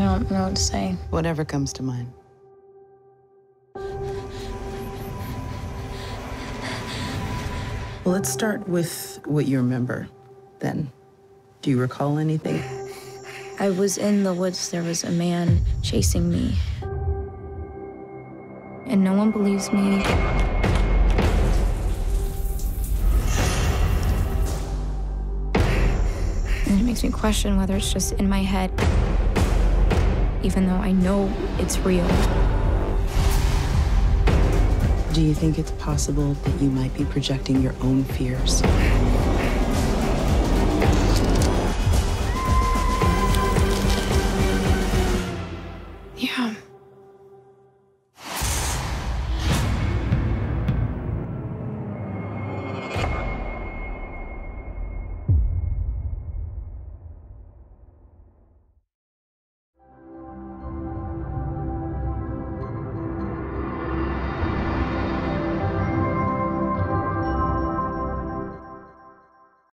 I don't know what to say. Whatever comes to mind. Well, let's start with what you remember then. Do you recall anything? I was in the woods. There was a man chasing me. And no one believes me. And it makes me question whether it's just in my head, even though I know it's real. Do you think it's possible that you might be projecting your own fears? Yeah.